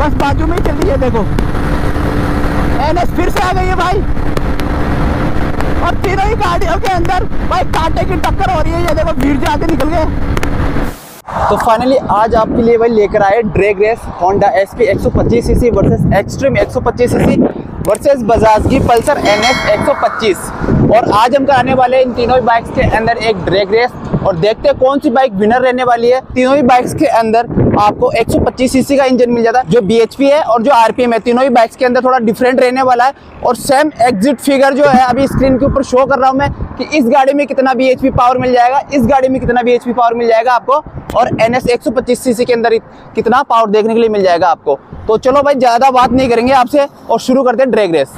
बस बाजू में ही चल रही है, देखो। एनएस फिर से आ गई है भाई। और तीनों ही गाड़ियों के अंदर भाई कांटे की टक्कर हो रही है, ये देखो, भीड़ आगे निकल गए। तो फाइनली आज आपके लिए भाई लेकर आए drag race Honda S P एक सौ पच्चीस सी सी वर्सेज एक्सट्रीम एक सौ पच्चीस सी सी वर्सेज बजाज की पल्सर एन एस एक सौ पच्चीस। और आज हम कराने वाले इन तीनों बाइक्स के अंदर एक ड्रैग रेस और देखते हैं कौन सी बाइक विनर रहने वाली है। तीनों ही बाइक्स के अंदर आपको 125 सीसी का इंजन मिल जाता है, जो बीएचपी है और जो आरपीएम है। तीनों ही बाइक्स के अंदर थोड़ा डिफरेंट रहने वाला है और सेम एग्जिट फिगर जो है, अभी स्क्रीन के ऊपर शो कर रहा हूँ मैं कि इस गाड़ी में कितना बीएचपी पावर मिल जाएगा, इस गाड़ी में कितना बीएचपी पावर मिल जाएगा आपको और एन एस सीसी के अंदर कितना पावर देखने के लिए मिल जाएगा आपको। तो चलो भाई, ज़्यादा बात नहीं करेंगे आपसे और शुरू करते हैं ड्रैग रेस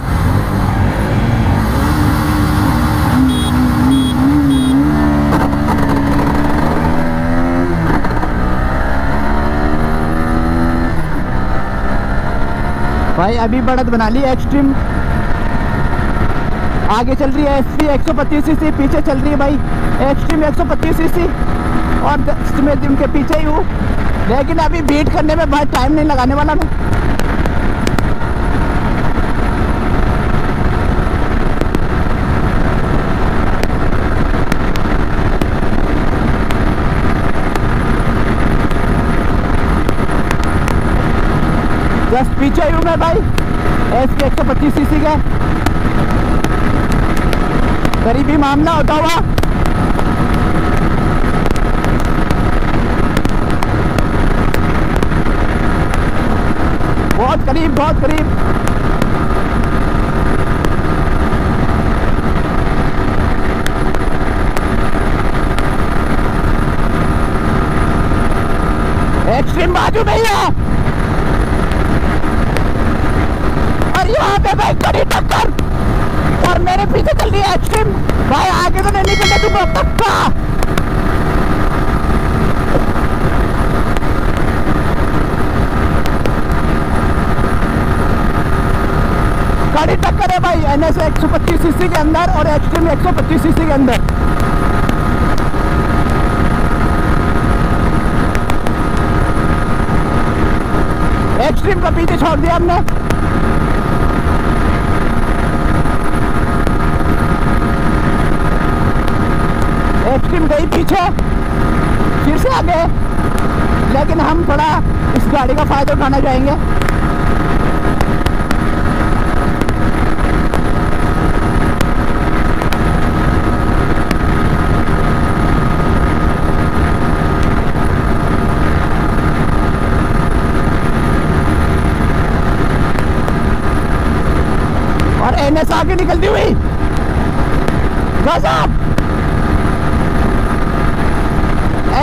भाई, अभी बढ़त बना ली एक्सट्रीम आगे चल रही है एस एक सौ पच्चीस सी पीछे चल रही है भाई। एक्सट्रीम एक सौ पच्चीस सी और मैं उनके पीछे ही हूँ। लेकिन अभी बीट करने में भाई टाइम नहीं लगाने वाला मैं जस्ट पीछे ही हूँ मैं भाई। एस के एक सौ पच्चीस सी का। करीबी मामला होता हुआ। बहुत करीब बहुत करीब एक्सट्रीम बाजू में ही है और यहाँ पे भाई कड़ी टक्कर और मेरे एक्सट्रीम भाई, आगे तो नहीं निकलने दूँगा पक्का कड़ी टक्कर है भाई एन एस एक सौ पच्चीस सीसी के अंदर और एक्सट्रीम एक सौ पच्चीस सीसी के अंदर। एक्सट्रीम का पीछे छोड़ दिया हमने। एक्सट्रीम गई पीछे। फिर से आगे। लेकिन हम थोड़ा इस गाड़ी का फ़ायदा उठाना चाहेंगे और एनएस आगे निकलती हुई। गजब।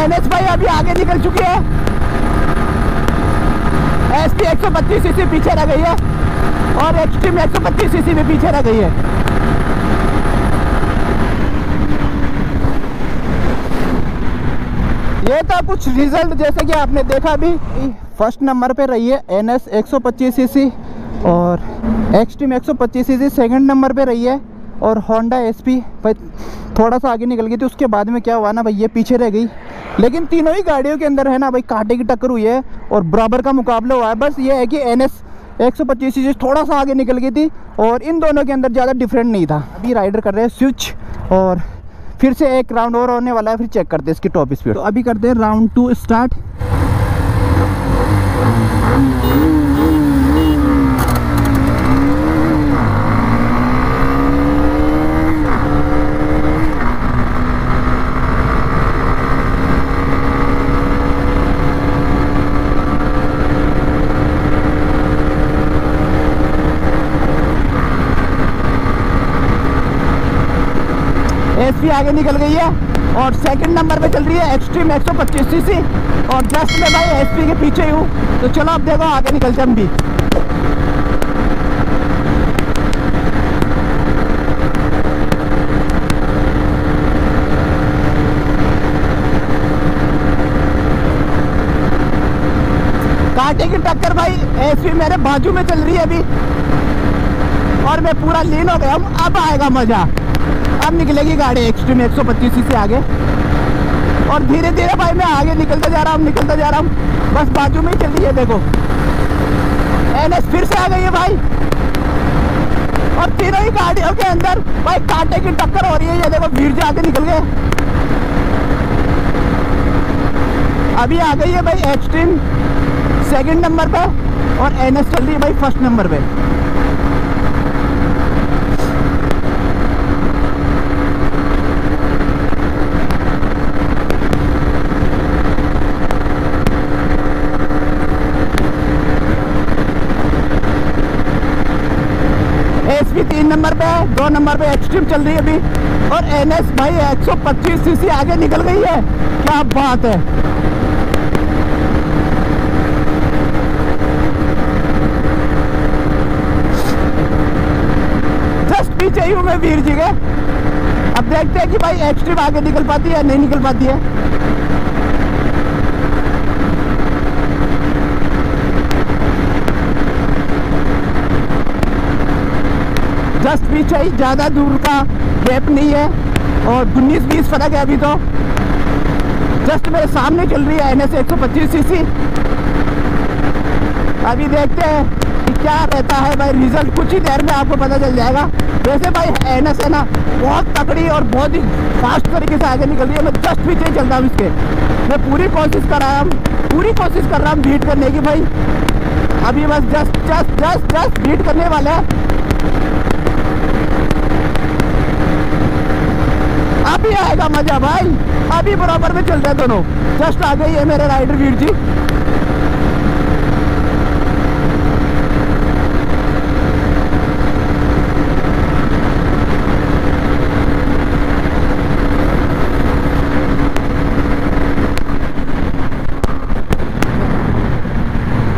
एनएस भाई अभी आगे निकल चुकी है। एस पी एक सौ बत्तीस सी पीछे रह गई है और एक्सट्रीम एक सौ बत्तीस सी में पीछे रह गई है। ये था कुछ रिज़ल्ट जैसे कि आपने देखा भी। फ़र्स्ट नंबर पे रही है एन एस एक सौ पच्चीस सी सी और एक्सट्रीम एक सौ पच्चीस सी सी सेकेंड नंबर पे रही है और होंडा एस पी थोड़ा सा आगे निकल गई थी, उसके बाद में क्या हुआ ना भाई, ये पीछे रह गई। लेकिन तीनों ही गाड़ियों के अंदर है ना भाई, कांटे की टक्कर हुई है और बराबर का मुकाबला हुआ है। बस ये है कि एन एस एक सौ पच्चीस सी थोड़ा सा आगे निकल गई थी और इन दोनों के अंदर ज़्यादा डिफरेंट नहीं था। अभी राइडर कर रहे हैं स्विच और फिर से एक राउंड और होने वाला है, फिर चेक करते हैं इसकी टॉप स्पीड तो अभी करते हैं राउंड टू स्टार्ट एसपी आगे निकल गई है और सेकंड नंबर पे चल रही है एक्सट्रीम 125 सीसी और जस्ट में भाई एसपी के पीछे ही हूँ। तो चलो अब देखो आगे निकलते हम भी। कांटे की टक्कर भाई एसपी मेरे बाजू में चल रही है अभी। और मैं पूरा लीन हो गया हूँ। अब आएगा मज़ा। अब निकलेगी गाड़ी एक्सट्रीम 125 सीसी आगे। और धीरे धीरे भाई मैं आगे निकलता जा रहा हूँ, निकलता जा रहा हूँ। बस बाजू में ही चल रही है, देखो। एनएस फिर से आ गई है भाई। और तीनों ही गाड़ियों के अंदर भाई कांटे की टक्कर हो रही है, ये देखो, भीड़ से आगे निकल गए। अभी आ गई है भाई एक्सट्रीम सेकंड नंबर पे, और एनएस चल रही है भाई फ़र्स्ट नंबर पे। एस पी तीन नंबर पे है, दो नंबर पे एक्सट्रीम चल रही है अभी। और एन एस भाई 125 सीसी आगे निकल गई है। क्या बात है। जस्ट पीछे ही हूँ मैं, वीर जी के। अब देखते हैं कि भाई एक्सट्रीम आगे निकल पाती है नहीं निकल पाती है। जस्ट पीछे ही, ज़्यादा दूर का गैप नहीं है। और उन्नीस बीस फ़र्क है अभी तो। जस्ट मेरे सामने चल रही है एन एस एक अभी देखते हैं कि क्या रहता है भाई रिज़ल्ट कुछ ही देर में आपको पता चल जाएगा। वैसे भाई एन एस है ना बहुत तकड़ी और बहुत ही फास्ट तरीके से आगे निकल रही है। मैं जस्ट पीछे चल रहा हूँ इसके। मैं पूरी कोशिश कर रहा हूँ, पूरी कोशिश कर रहा हूँ बीट करने की भाई। अभी बस just just just just beat करने वाला है अभी आएगा मज़ा भाई। अभी बराबर में चल रहे हैं दोनों। जस्ट आ गई है मेरे राइडर वीर जी।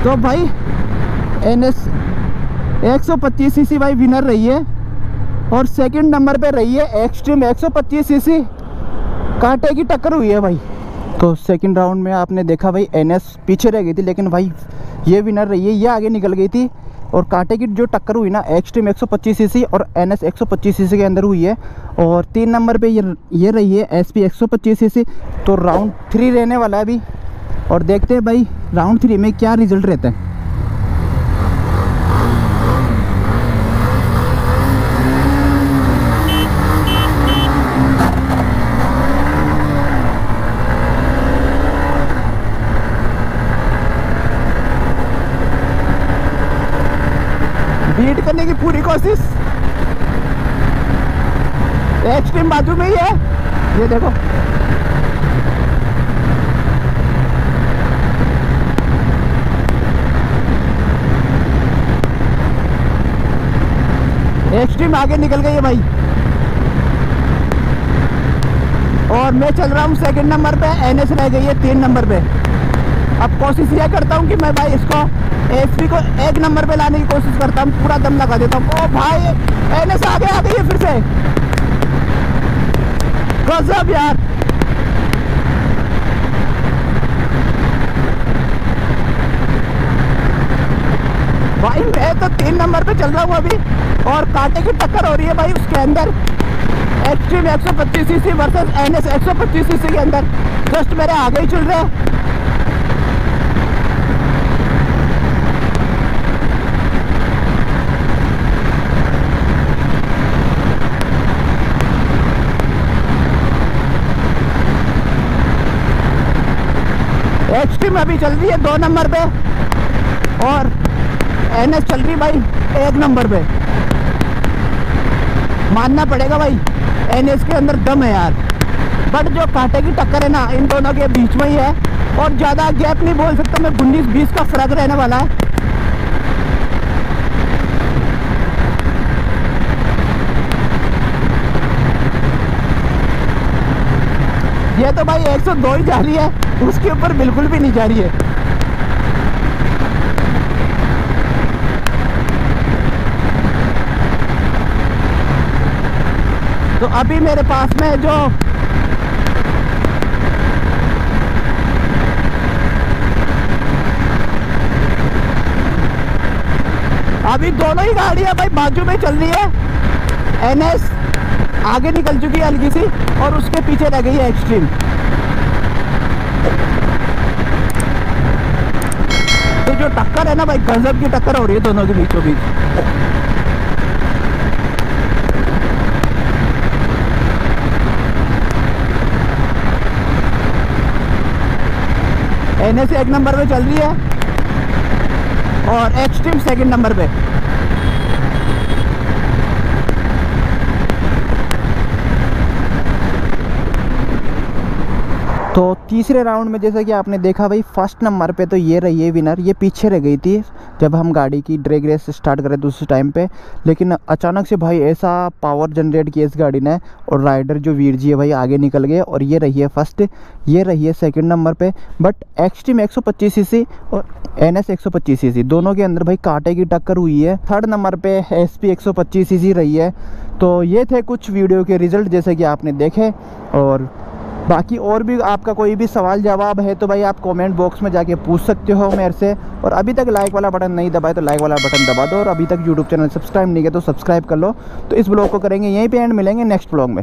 तो भाई एन एस एक सौ पच्चीस सी भाई विनर रही है और सेकंड नंबर पे रही है एक्सट्रीम 125 सीसी कांटे की टक्कर हुई है भाई। तो सेकंड राउंड में आपने देखा भाई एनएस पीछे रह गई थी, लेकिन भाई, ये विनर रही है, ये आगे निकल गई थी। और कांटे की जो टक्कर हुई ना एक्सट्रीम 125 सीसी और एन एस 125 सीसी के अंदर हुई है। और तीन नंबर पे ये ये रही है एस पी एक सीसी तो राउंड थ्री रहने वाला है अभी। और देखते हैं भाई राउंड थ्री में क्या रिज़ल्ट रहता है बीट करने की पूरी कोशिश एक्सट्रीम बाजू में ही है। ये देखो। एक्सट्रीम आगे निकल गई है भाई। और मैं चल रहा हूँ सेकंड नंबर पे। एनएस रह गई है तीन नंबर पे। अब कोशिश यह करता हूँ कि मैं भाई इसको एचपी को एक नंबर पे लाने की कोशिश करता हूँ, पूरा दम लगा देता हूँ। ओ भाई, एनएस आगे आ गई है फिर से। गजब यार। भाई, मैं तो तीन नंबर पे चल रहा हूँ अभी, और कांटे की टक्कर हो रही है भाई उसके अंदर। Xtreme 125 CC versus NS 125 CC के अंदर। जस्ट मेरे आगे ही चल रहे हैं। एक्सट्रीम अभी चल रही है दो नंबर पे। और एन एस चल रही भाई एक नंबर पे। मानना पड़ेगा भाई एन एस के अंदर दम है यार। बट जो कांटे की टक्कर है ना, इन दोनों के बीच में ही है। और ज़्यादा गैप नहीं बोल सकता, मैं उन्नीस बीस का फ़र्क रहने वाला है। ये तो भाई 102 ही जा रही है। उसके ऊपर बिल्कुल भी नहीं जा रही है। तो अभी मेरे पास में जो अभी दोनों ही गाड़ियाँ भाई बाजू में चल रही है। एनएस आगे निकल चुकी है हल्की सी और उसके पीछे रह गई है एक्सट्रीम। तो जो टक्कर है ना भाई, गजब की टक्कर हो रही है दोनों के बीचों बीच। एन एक नंबर पे चल रही है और एक्सट्रीम सेकंड नंबर पे। तो तीसरे राउंड में जैसे कि आपने देखा भाई, फ़र्स्ट नंबर पे तो ये रही है विनर ये पीछे रह गई थी जब हम गाड़ी की ड्रैग रेस स्टार्ट करें उस टाइम पे। लेकिन अचानक से भाई ऐसा पावर जनरेट किया इस गाड़ी ने और राइडर जो वीर जी है भाई आगे निकल गए और ये रही है फ़र्स्ट ये रही है सेकेंड नंबर पर बट एक्सट्रीम एक सौ और एन एस दोनों के अंदर भाई कांटे की टक्कर हुई है। थर्ड नंबर पर एस पी रही है। तो ये थे कुछ वीडियो के रिज़ल्ट जैसे कि आपने देखे और बाकी और भी आपका कोई भी सवाल, जवाब है तो भाई आप कमेंट बॉक्स में जाके पूछ सकते हो मेरे से। और अभी तक लाइक वाला बटन नहीं दबाए तो लाइक वाला बटन दबा दो। और अभी तक यूट्यूब चैनल सब्सक्राइब नहीं किया तो सब्सक्राइब कर लो। तो इस ब्लॉग को करेंगे, यहीं पे एंड मिलेंगे नेक्स्ट ब्लॉग में।